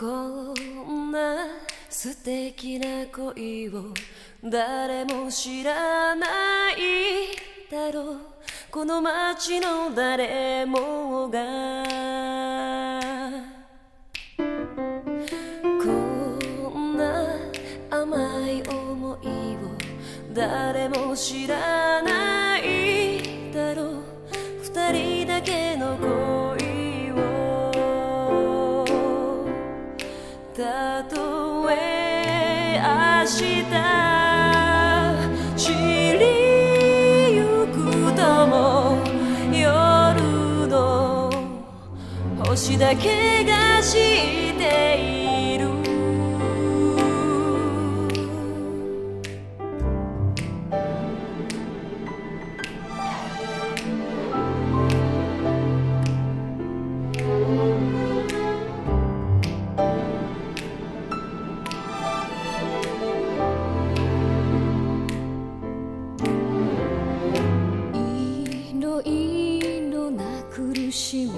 こんな素敵な恋を誰も知らないだろう。この街の誰もが。こんな甘い思いを誰も知らないだろう。二人だけの恋。知りゆくとも夜の星だけが知っている。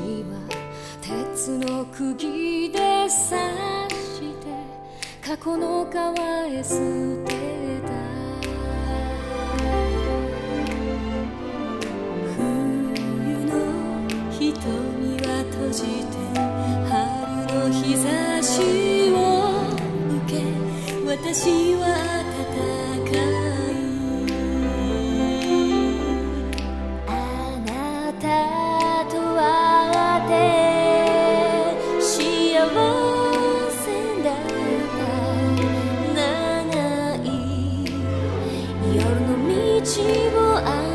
には鉄の釘で刺して過去の川へ捨て夜の道を歩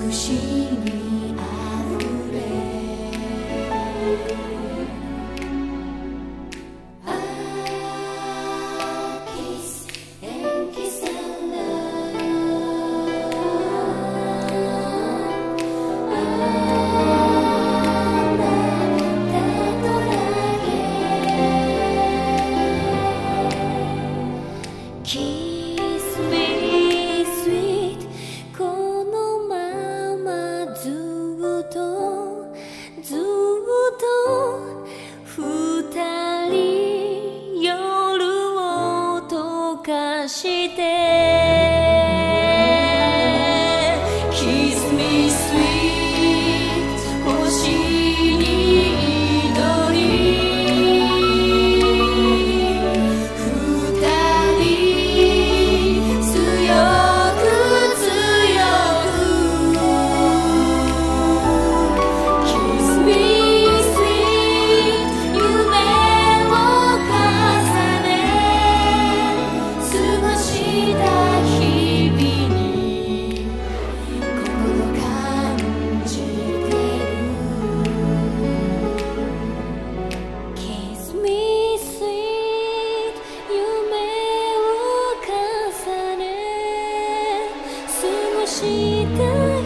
美しみあふれ。ああキスエンキスエンラあなたとだけして是一个